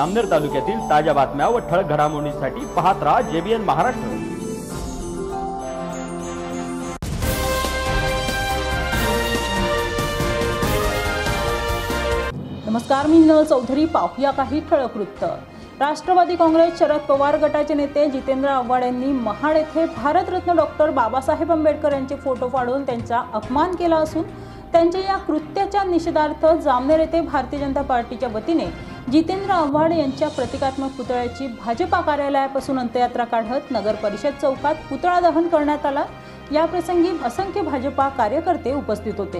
अमनेर तालुक्यातील ताज्या बातम्या व ठळक घडामोडींसाठी पाहत राहा जेबीएन महाराष्ट्र. नमस्कार मी नल चौधरी. पाहूया काही ठळक वृत्त. राष्ट्रवादी काँग्रेस शरद पवार गटाचे नेते जितेंद्र आव्हाड यांनी महाड येथे भारतरत्न डॉक्टर बाबासाहेब आंबेडकर यांचे फोटो फाडून त्यांचा अपमान केला असून त्यांच्या या कृत्याच्या निषेधार्थ जामनेर येथे भारतीय जनता पार्टीच्या वतीने जितेंद्र आव्हाड यांच्या प्रतिकात्मक पुतळ्याची भाजपा कार्यालयापासून अंत्ययात्रा काढत नगर परिषद चौकात पुतळा दहन करण्यात आला. याप्रसंगी असंख्य भाजपा कार्यकर्ते उपस्थित होते.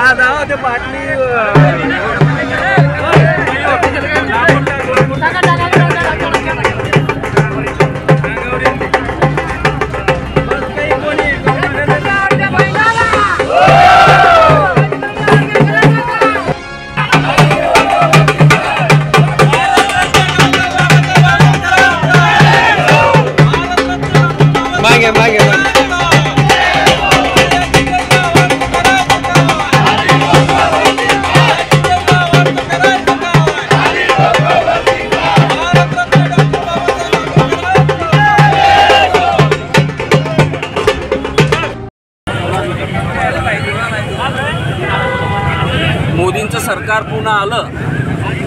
அதாவது பாட்டி வாங்க வாங்க வாங்க सरकार पुन्हा आलं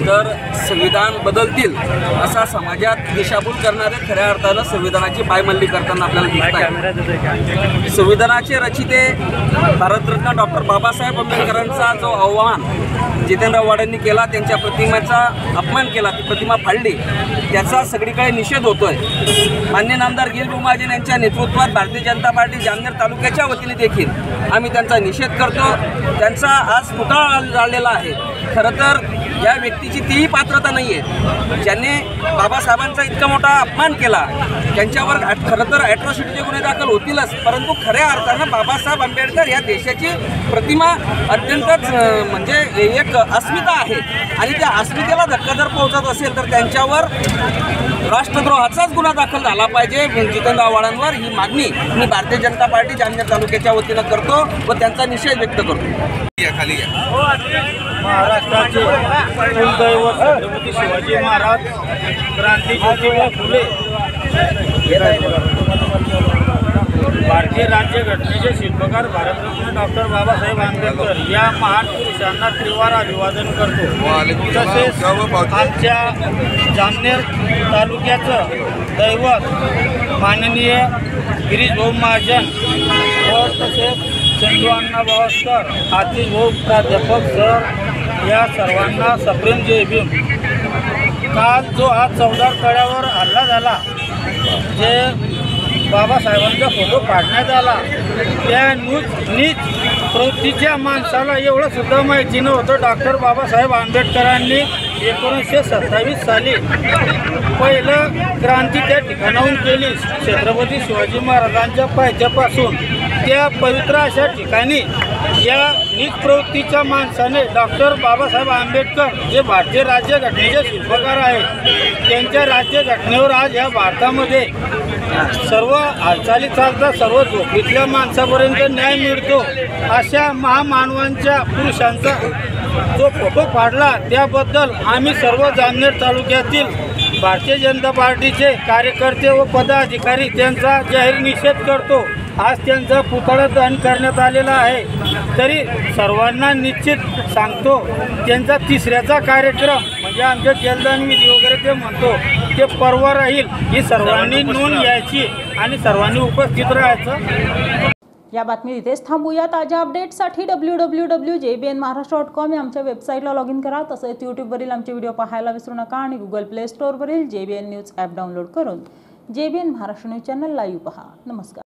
तर संविधान बदलतील असा समाजात दिशाभूल करणारे खऱ्या अर्थानं संविधानाची पायमल्ली करताना आपल्याला दिसत आहे. संविधानाचे रचिते भारतरत्न डॉक्टर बाबासाहेब आंबेडकरांचा जो आव्हान जितेंद्र आव्हाडांनी केला त्यांच्या प्रतिमेचा अपमान केला ती प्रतिमा फाडली त्याचा सगळीकडे निषेध होतोय. मान्य नामदार गिल महाजन यांच्या नेतृत्वात भारतीय जनता पार्टी जामनेर तालुक्याच्या वतीने देखील आम्ही त्यांचा निषेध करतो. त्यांचा आज पुतळा जाळलेला आहे. खरं तर या व्यक्तीची तीही पात्रता नाही आहे ज्यांनी बाबासाहेबांचा इतका मोठा अपमान केला त्यांच्यावर खरं तर ॲट्रॉसिटीचे गुन्हे दाखल होतीलच. परंतु खऱ्या अर्थानं बाबासाहेब आंबेडकर या देशाची प्रतिमा अत्यंतच म्हणजे एक अस्मिता आहे. आणि त्या अस्मितेला धक्का जर पोहोचत असेल तर त्यांच्यावर राष्ट्रद्रोहाचाच गुन्हा दाखल झाला पाहिजे. जितेंद्र आव्हाडांवर ही मागणी मी भारतीय जनता पार्टी जामनेर तालुक्याच्या वतीनं करतो व त्यांचा निषेध व्यक्त करतो. खाली महाराष्ट्राचे कुलदैवत छत्रपती शिवाजी महाराज क्रांती ज्योतिबा फुले भारतीय राज्यघटनेचे शिल्पकार भारतरत्न डॉक्टर बाबासाहेब आंबेडकर या महान पुरुषांना त्रिवार अभिवादन करतो. तसेच आमच्या जामनेर तालुक्याचं दैवत माननीय गिरीशभाऊ महाजन व तसेच चंदू अण्णा भावस्कर आतिश भाऊ प्राध्यापक सर या सर्वांना सप्रेम जय भीम. काल जो हा चौदार तळ्यावर हल्ला झाला जे बाबासाहेबांचा फोटो काढण्यात आला त्या नीच नीच प्रवृत्तीच्या माणसाला एवढं सुद्धा माहिती नव्हतं. डॉक्टर बाबासाहेब आंबेडकरांनी एकोणीसशे सत्तावीस साली पहिलं क्रांती त्या ठिकाणाहून केली. छत्रपती शिवाजी महाराजांच्या पायथ्यापासून. त्या पवित्र अशा ठिकाणी या नीच प्रवृत्तीच्या माणसाने डॉक्टर बाबासाहेब आंबेडकर जे भारतीय राज्यघटनेचे शिल्पकार आहेत त्यांच्या राज्यघटनेवर आज या भारतामध्ये सर्व हालचाली चालतात सर्व झोपडीतल्या माणसापर्यंत न्याय मिळतो अशा महामानवांच्या पुरुषांचा जो फोटो फाडला त्याबद्दल आम्ही सर्व जामनेर तालुक्यातील भारतीय जनता पार्टीचे कार्यकर्ते व पदाधिकारी त्यांचा जाहीर निषेध करतो. आज त्यांचा पुतळा दहन करण्यात आलेला आहे. तरी सर्वांना निश्चित सांगतो त्यांचा तिसऱ्याचा कार्यक्रम म्हणजे आमच्या जलदान विधी वगैरे ते म्हणतो ते परवा राहील ही सर्वांनी नोंद घ्यायची आणि सर्वांनी उपस्थित राहायचं. या बातमी इथेच थांबूया. ताज्या अपडेटसाठी W W W J B N Maharashtra dot com या आमच्या वेबसाईटला लॉग इन करा. तसेच यूट्यूबवरील आमचे व्हिडिओ पाहायला विसरू नका आणि Google play स्टोअरवरील J B N news app download करून J B N Maharashtra news channel live पहा. नमस्कार.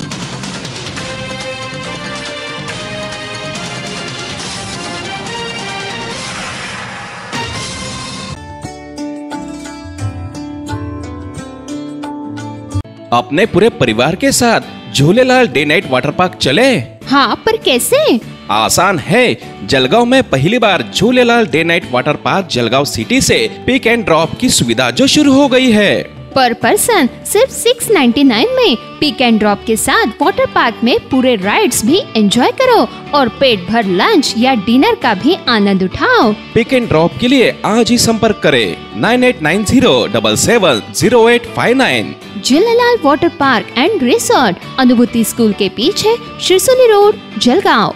अपने पूरे परिवार के साथ Jhulelal day night water park चले? हाँ पर कैसे? आसान है। जलगांव में पहली बार Jhulelal day night water park Jalgaon city say pick and drop की सुविधा जो शुरू हो गई है। पर पर्सन सिर्फ़ 699 में पिक एंड ड्रॉप के साथ वाटर पार्क में पूरे राइड्स भी एंजॉय करो और पेट भर लंच या डिनर का भी आनंद उठाओ। पिक एंड ड्रॉप के लिए आज ही संपर्क करें। Nine eight nine zero double seven zero eight five nine Jhulelal water park and resort Anubhuti school के पीछे शिरसोली रोड जलगांव